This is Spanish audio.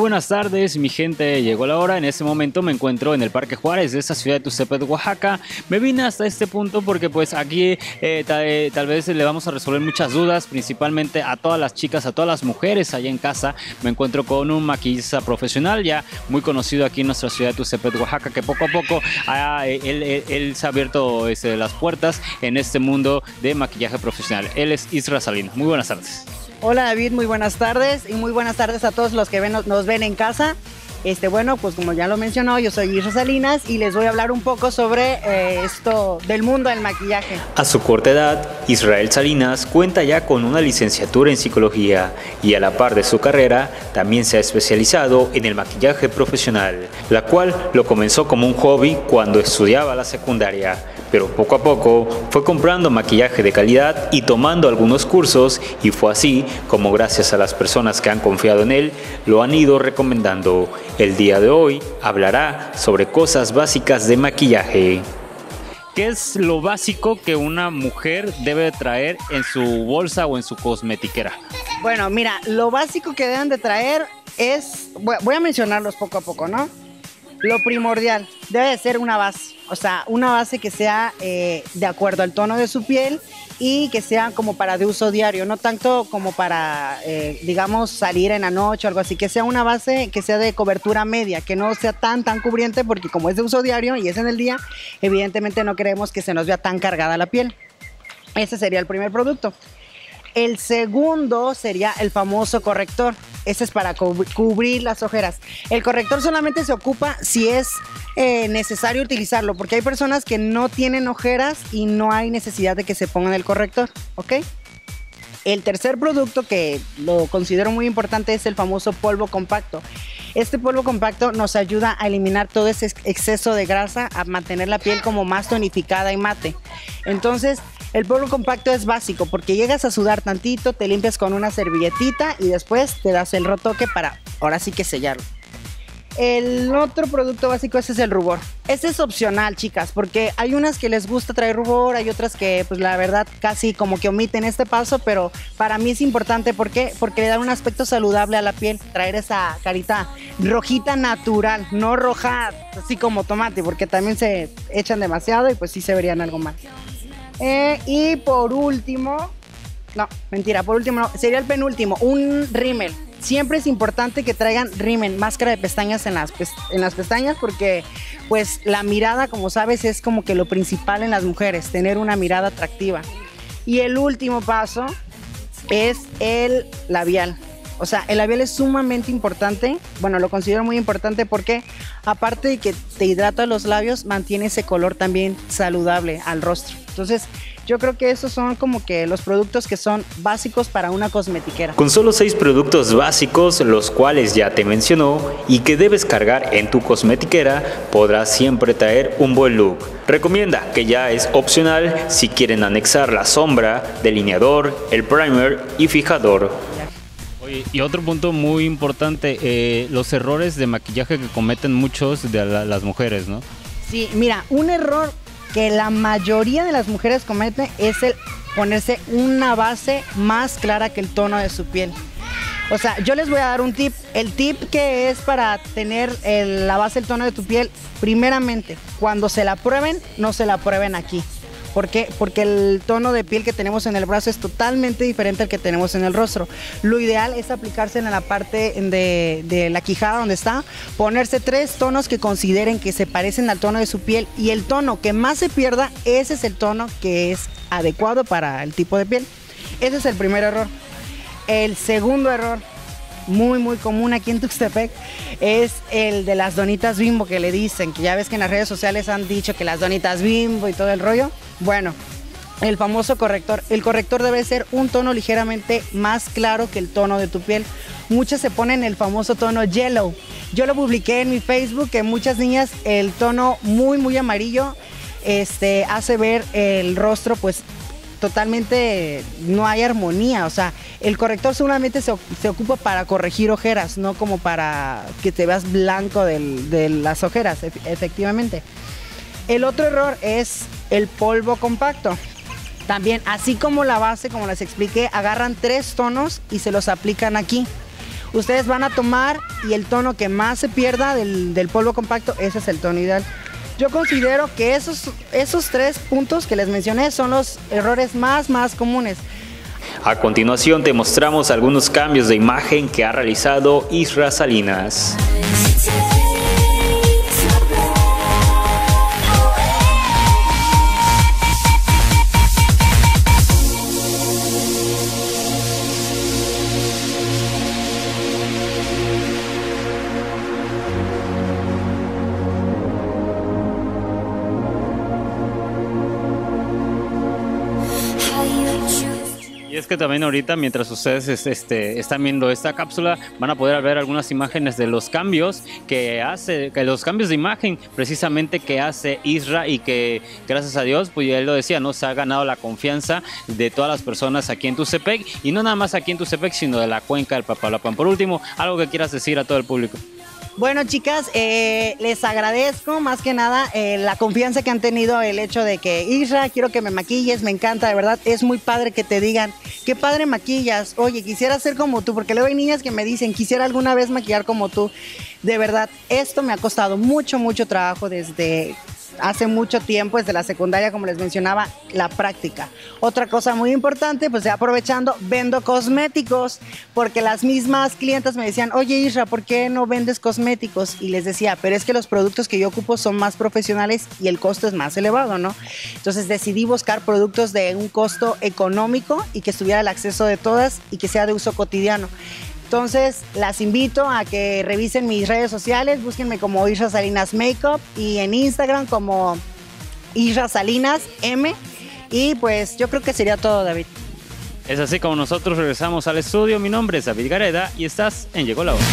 buenas tardes, mi gente. Llegó la hora. En este momento me encuentro en el Parque Juárez de esta ciudad de Tuzepet, Oaxaca. Me vine hasta este punto porque, pues, aquí eh, eh, tal vez le vamos a resolver muchas dudas, principalmente a todas las chicas, a todas las mujeres allá en casa. Me encuentro con un maquillista profesional ya muy conocido aquí en nuestra ciudad de Tuzepet, Oaxaca, que poco a poco eh, él, se ha abierto este, las puertas en este mundo de maquillaje profesional. Él es Isra Salina. Muy buenas tardes. Hola David, muy buenas tardes y muy buenas tardes a todos los que nos ven en casa. Este, bueno, pues como ya lo mencionó, yo soy Isra Salinas y les voy a hablar un poco sobre eh, esto del mundo del maquillaje. A su corta edad, Israel Salinas cuenta ya con una licenciatura en psicología y a la par de su carrera también se ha especializado en el maquillaje profesional, la cual lo comenzó como un hobby cuando estudiaba la secundaria pero poco a poco fue comprando maquillaje de calidad y tomando algunos cursos y fue así como gracias a las personas que han confiado en él lo han ido recomendando. El día de hoy hablará sobre cosas básicas de maquillaje. ¿Qué es lo básico que una mujer debe traer en su bolsa o en su cosmetiquera? Bueno, mira, lo básico que deben de traer es, voy a mencionarlos poco a poco, ¿no? Lo primordial, debe de ser una base o sea, una base que sea eh, de acuerdo al tono de su piel y que sea como para de uso diario, no tanto como para, eh, digamos, salir en la noche o algo así, que sea una base que sea de cobertura media, que no sea tan, tan cubriente, porque como es de uso diario y es en el día, evidentemente no queremos que se nos vea tan cargada la piel. Ese sería el primer producto. El segundo sería el famoso corrector. Ese es para cubrir las ojeras. El corrector solamente se ocupa si es eh, necesario utilizarlo, porque hay personas que no tienen ojeras y no hay necesidad de que se pongan el corrector, ¿ok? El tercer producto que lo considero muy importante es el famoso polvo compacto. Este polvo compacto nos ayuda a eliminar todo ese exceso de grasa, a mantener la piel como más tonificada y mate. Entonces, el polvo compacto es básico porque llegas a sudar tantito, te limpias con una servilletita y después te das el rotoque para ahora sí que sellarlo. El otro producto básico es el rubor. Este es opcional, chicas, porque hay unas que les gusta traer rubor, hay otras que, pues la verdad, casi como que omiten este paso, pero para mí es importante. ¿Por qué? Porque le da un aspecto saludable a la piel, traer esa carita rojita natural, no roja así como tomate, porque también se echan demasiado y pues sí se verían algo mal. Eh, y por último, no, mentira, por último, sería el penúltimo, un rímel. Siempre es importante que traigan rímel, máscara de pestañas en las, en las pestañas, porque pues la mirada, como sabes, es como que lo principal en las mujeres, tener una mirada atractiva. Y el último paso es el labial. O sea, el labial es sumamente importante. Bueno, lo considero muy importante porque aparte de que te hidrata los labios, mantiene ese color también saludable al rostro. Entonces, yo creo que esos son como que los productos que son básicos para una cosmetiquera. Con solo seis productos básicos, los cuales ya te mencionó, y que debes cargar en tu cosmetiquera, podrás siempre traer un buen look. Recomienda que ya es opcional si quieren anexar la sombra, delineador, el primer y fijador. Y otro punto muy importante, eh, los errores de maquillaje que cometen muchos de las mujeres, ¿no? Sí, mira, un error que la mayoría de las mujeres cometen es el ponerse una base más clara que el tono de su piel. O sea, yo les voy a dar un tip. El tip que es para tener la base, el tono de tu piel, primeramente, cuando se la prueben, no se la prueben aquí. ¿Por qué? Porque el tono de piel que tenemos en el brazo es totalmente diferente al que tenemos en el rostro. Lo ideal es aplicarse en la parte de, la quijada donde está, ponerse tres tonos que consideren que se parecen al tono de su piel y el tono que más se pierda, ese es el tono que es adecuado para el tipo de piel. Ese es el primer error. El segundo error muy, muy común aquí en Tuxtepec es el de las donitas bimbo que le dicen, que ya ves que en las redes sociales han dicho que las donitas bimbo y todo el rollo. Bueno, el famoso corrector. El corrector debe ser un tono ligeramente más claro que el tono de tu piel. Muchas se ponen el famoso tono yellow. Yo lo publiqué en mi Facebook que muchas niñas el tono muy muy amarillo este hace ver el rostro pues totalmente no hay armonía. O sea, el corrector seguramente se, ocupa para corregir ojeras, no como para que te veas blanco de las ojeras, efectivamente. El otro error es el polvo compacto. También, así como la base, como les expliqué, agarran tres tonos y se los aplican aquí. ustedes van a tomar y el tono que más se pierda del, del polvo compacto, ese es el tono ideal. Yo considero que esos, esos tres puntos que les mencioné son los errores más, más comunes. A continuación te mostramos algunos cambios de imagen que ha realizado Isra Salinas. Que también ahorita, mientras ustedes este, están viendo esta cápsula, van a poder ver algunas imágenes de los cambios que hace, que los cambios de imagen precisamente que hace Isra y que gracias a Dios, pues ya él lo decía, ¿no? Se ha ganado la confianza de todas las personas aquí en Tucepec y no nada más aquí en Tucepec, sino de la cuenca del Papalapan. Por último, algo que quieras decir a todo el público. Bueno, chicas, eh, les agradezco más que nada eh, la confianza que han tenido, el hecho de que, Isra, quiero que me maquilles, me encanta, de verdad, es muy padre que te digan, qué padre maquillas, oye, quisiera ser como tú, porque luego hay niñas que me dicen, quisiera alguna vez maquillar como tú. De verdad, esto me ha costado mucho, mucho trabajo desde hace mucho tiempo, desde la secundaria, como les mencionaba, la práctica. Otra cosa muy importante, pues ya aprovechando, vendo cosméticos, porque las mismas clientas me decían, oye Isra, ¿por qué no vendes cosméticos? Y les decía, pero es que los productos que yo ocupo son más profesionales y el costo es más elevado, ¿no? Entonces decidí buscar productos de un costo económico y que estuviera el acceso de todas y que sea de uso cotidiano. Entonces, las invito a que revisen mis redes sociales, búsquenme como Isra Salinas Makeup y en Instagram como Isra Salinas M. Y pues yo creo que sería todo, David. Es así como nosotros regresamos al estudio. Mi nombre es David Gareda y estás en Llegó la Hora.